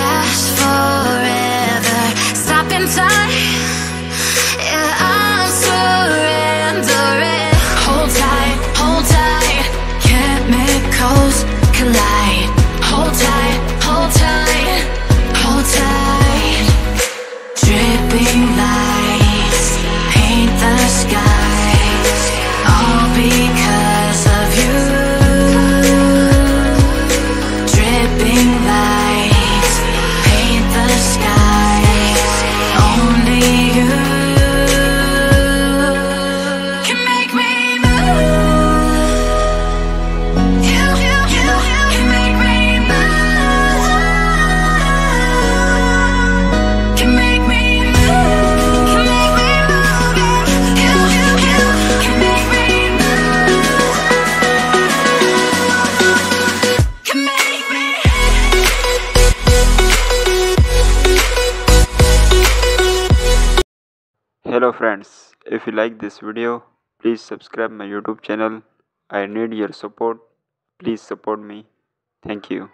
last forever. Stop in time. hello friends if you like this video please subscribe my youtube channel. I need your support. Please support me. Thank you.